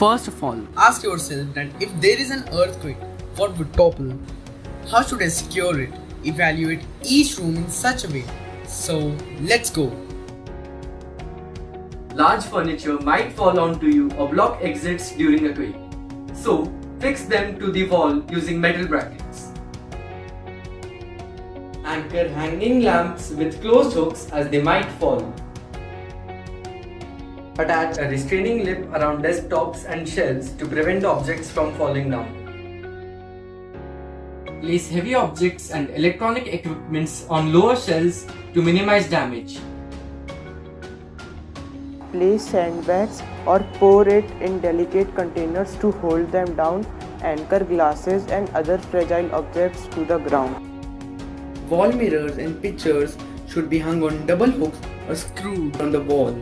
First of all, ask yourself that if there is an earthquake, what would topple? How should I secure it? Evaluate each room in such a way. So, let's go. Large furniture might fall onto you or block exits during a quake. So, fix them to the wall using metal brackets. Anchor hanging lamps with closed hooks as they might fall. Attach a restraining lip around desktops and shelves to prevent objects from falling down. Place heavy objects and electronic equipments on lower shelves to minimize damage. Place sandbags or pour it in delicate containers to hold them down. Anchor glasses and other fragile objects to the ground. Wall mirrors and pictures should be hung on double hooks or screwed on the wall.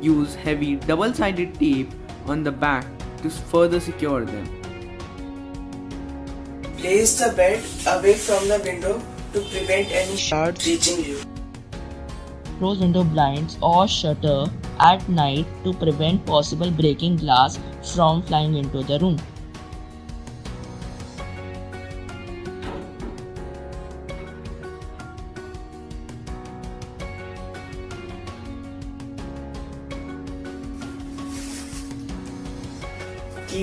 Use heavy double-sided tape on the back to further secure them. Place the bed away from the window to prevent any shards reaching you. Close window blinds or shutter at night to prevent possible breaking glass from flying into the room.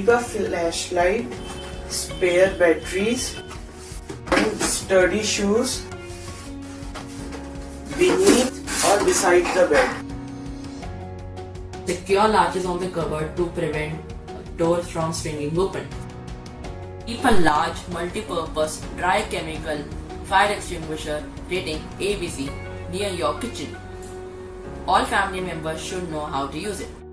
A flashlight, spare batteries, sturdy shoes beneath or beside the bed. Secure latches on the cupboard to prevent doors from swinging open. Keep a large multi-purpose dry chemical fire extinguisher rating ABC near your kitchen. All family members should know how to use it.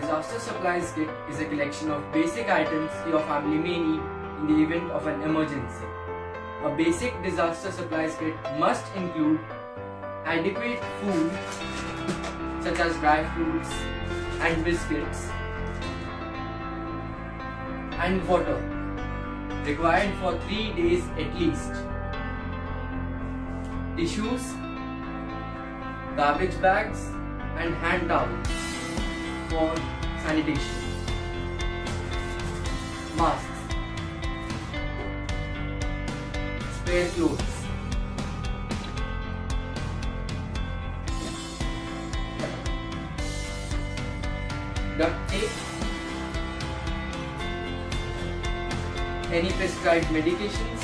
Disaster supplies kit is a collection of basic items your family may need in the event of an emergency. A basic disaster supplies kit must include adequate food such as dry fruits and biscuits and water required for 3 days at least. Tissues, garbage bags and hand towels for sanitation. Masks. Spare clothes. Duct tape. Any prescribed medications.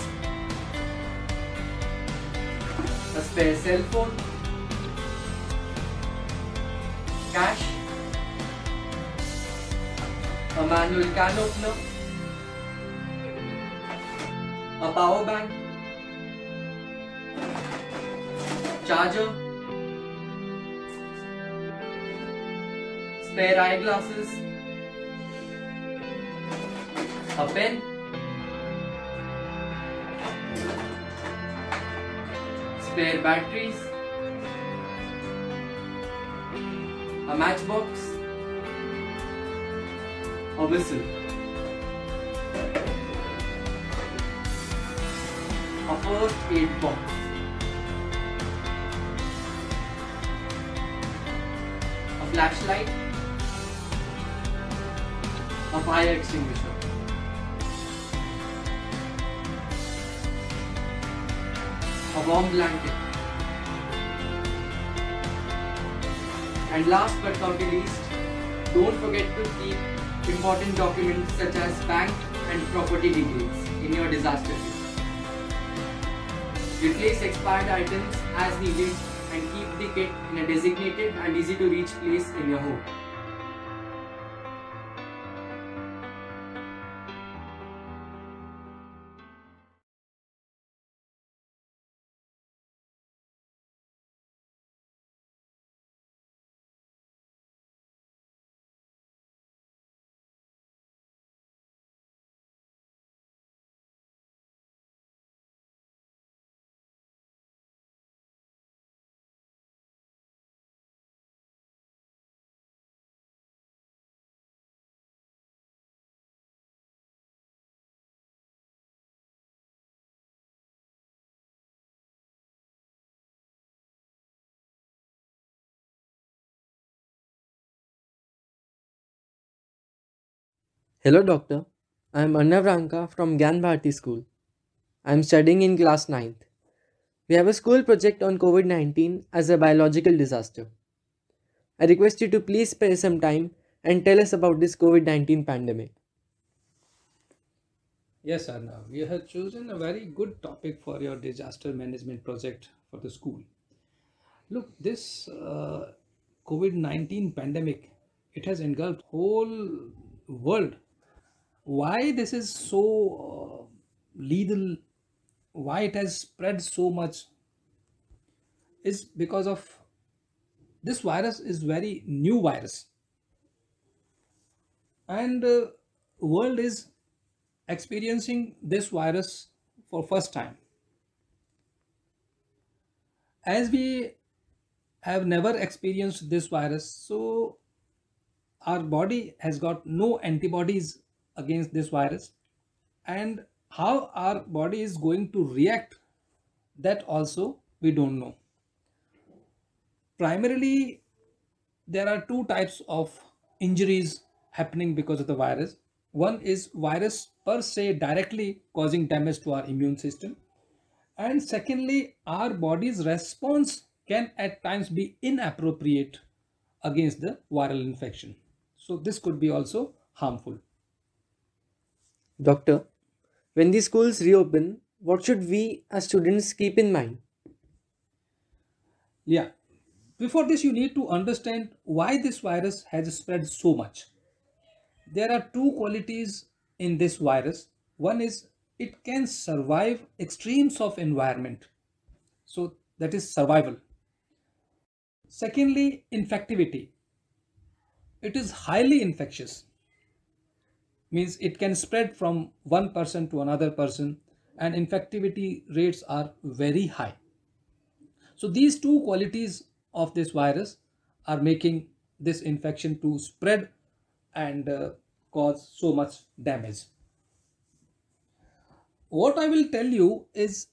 A spare cell phone. Cash manual can opener, a power bank, charger, spare eyeglasses, a pen, spare batteries, a matchbox, Oh, a whistle. A first aid box. A flashlight. A fire extinguisher. A warm blanket. And last but not least, don't forget to keep important documents such as bank and property details in your disaster kit. Replace expired items as needed and keep the kit in a designated and easy to reach place in your home. Hello, doctor. I am Arnav Ranka from Gyan Bharati School. I am studying in class 9th. We have a school project on COVID 19 as a biological disaster. I request you to please spare some time and tell us about this COVID 19 pandemic. Yes, Arnav, you have chosen a very good topic for your disaster management project for the school. Look, this uh, COVID 19 pandemic, it has engulfed whole world why this is so uh, lethal why it has spread so much is because of this virus is very new virus. And uh, world is experiencing this virus for first time. As we have never experienced this virus so our body has got no antibodies against this virus? And how our body is going to react? That also we don't know. Primarily there are two types of injuries happening because of the virus. One is virus per se directly causing damage to our immune system. And secondly our body's response can at times be inappropriate against the viral infection. So this could be also harmful Doctor, when the schools reopen, what should we as students keep in mind? Yeah. Before this, you need to understand why this virus has spread so much. There are two qualities in this virus. One is it can survive extremes of environment. So that is survival. Secondly, infectivity. it is highly infectious means it can spread from one person to another person and infectivity rates are very high. So these two qualities of this virus are making this infection to spread and uh, cause so much damage. What i will tell you is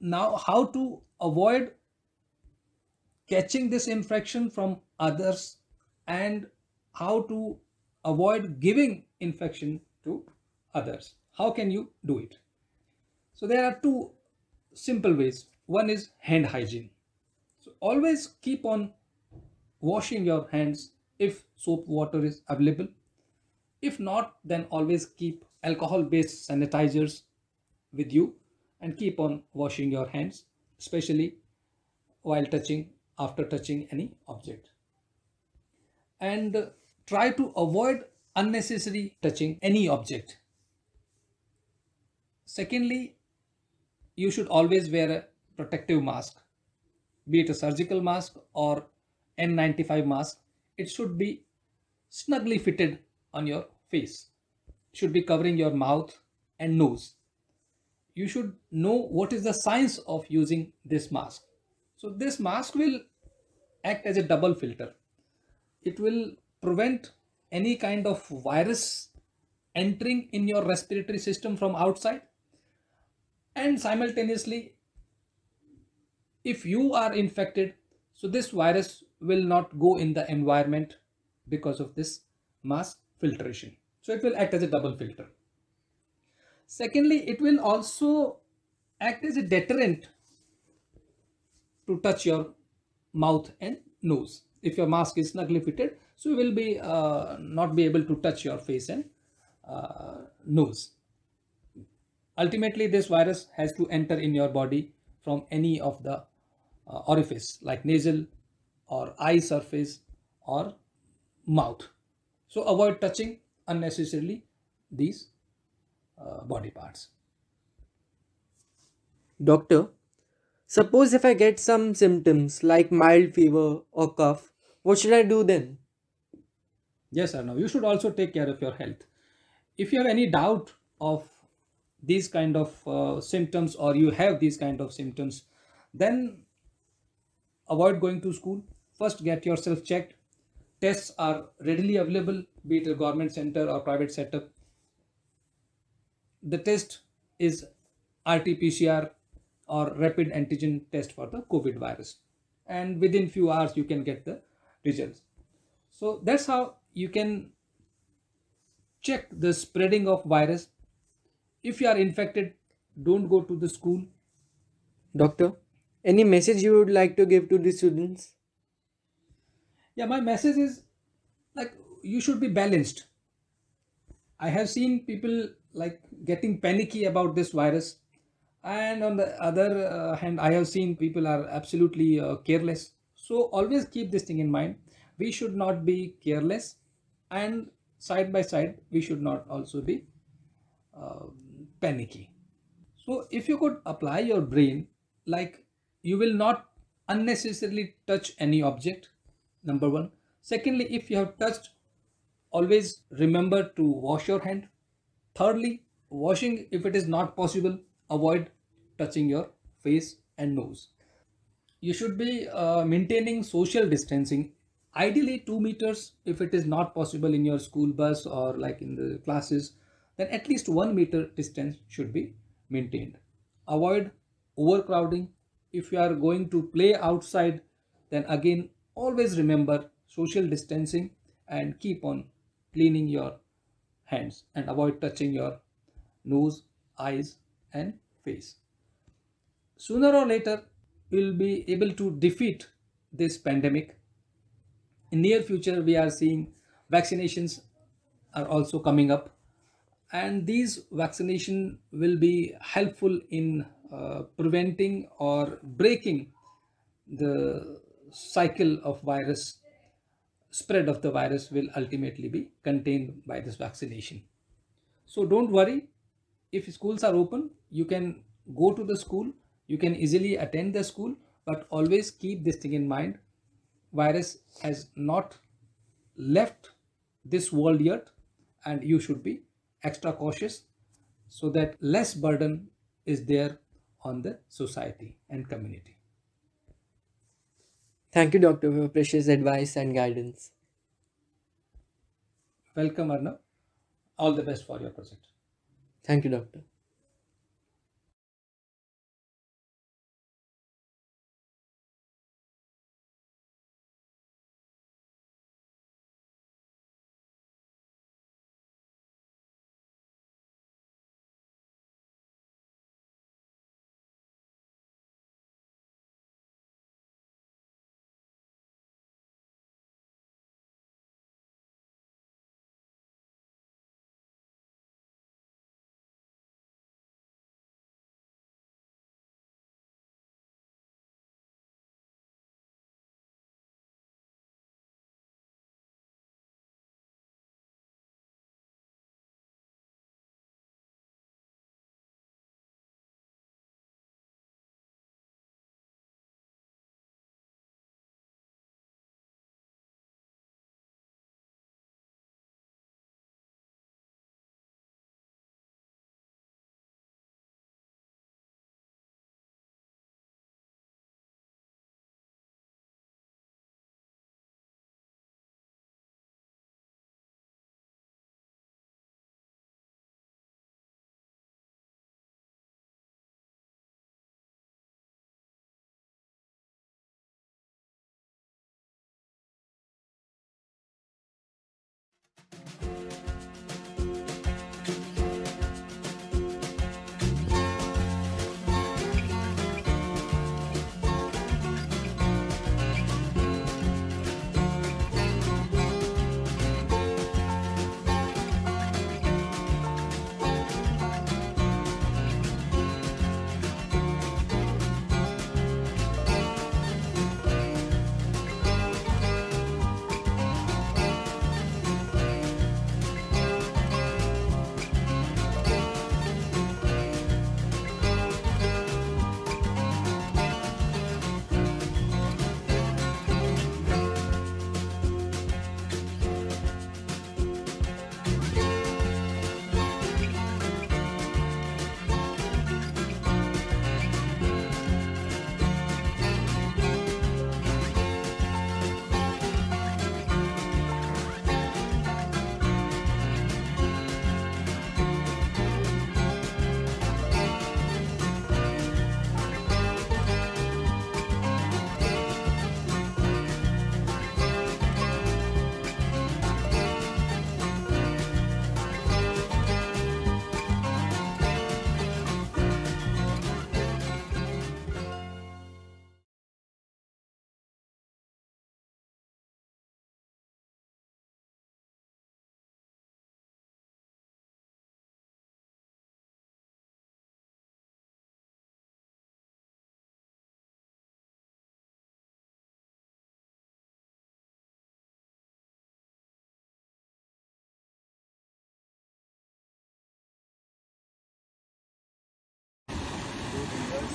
now how to avoid catching this infection from others and how to avoid giving infection to others. How can you do it? So there are two simple ways. One is hand hygiene. So always keep on washing your hands if soap water is available. If not, then always keep alcohol based sanitizers with you and keep on washing your hands, especially while touching, after touching any object. And try to avoid unnecessary touching any object. Secondly, you should always wear a protective mask, be it a surgical mask or N95 mask. It should be snugly fitted on your face. Should be covering your mouth and nose. You should know what is the science of using this mask. So this mask will act as a double filter. It will prevent any kind of virus entering in your respiratory system from outside. And simultaneously if you are infected so this virus will not go in the environment because of this mask filtration. So it will act as a double filter. Secondly it will also act as a deterrent to touch your mouth and nose. If your mask is snugly fitted so you will be uh, not be able to touch your face and uh, nose. Ultimately this virus has to enter in your body from any of the uh, orifice like nasal or eye surface or mouth. So avoid touching unnecessarily these uh, body parts. Doctor, suppose if I get some symptoms like mild fever or cough, what should I do then? Yes, Arnav, you should also take care of your health. If you have any doubt of these kind of uh, symptoms or you have these kind of symptoms, then avoid going to school. First, get yourself checked. Tests are readily available, be it a government center or private setup. The test is RT-PCR or rapid antigen test for the COVID virus. And within few hours, you can get the results. So that's how you can check the spreading of virus. If you are infected, don't go to the school. Doctor, any message you would like to give to the students? Yeah, my message is like you should be balanced. I have seen people like getting panicky about this virus and on the other uh, hand i have seen people are absolutely uh, careless so always keep this thing in mind we should not be careless and side by side we should not also be uh, panicky. So if you could apply your brain like you will not unnecessarily touch any object number one. Secondly if you have touched always remember to wash your hand. Thirdly washing if it is not possible avoid touching your face and nose. You should be uh, maintaining social distancing ideally 2 meters if it is not possible in your school bus or like in the classes then at least 1 meter distance should be maintained. Avoid overcrowding. If you are going to play outside then again always remember social distancing and keep on cleaning your hands and avoid touching your nose eyes and face. Sooner or later we'll be able to defeat this pandemic in near future we are seeing vaccinations are also coming up. And these vaccination will be helpful in uh, preventing or breaking the cycle of virus spread of the virus will ultimately be contained by this vaccination. So don't worry if schools are open you can go to the school you can easily attend the school but always keep this thing in mind virus has not left this world yet and you should be extra cautious so that less burden is there on the society and community. Thank you, Doctor, for precious advice and guidance. Welcome, Arnav. All the best for your project. Thank you, Doctor.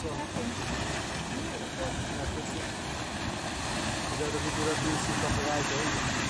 Cuidado aqui durante esse campeonato aí.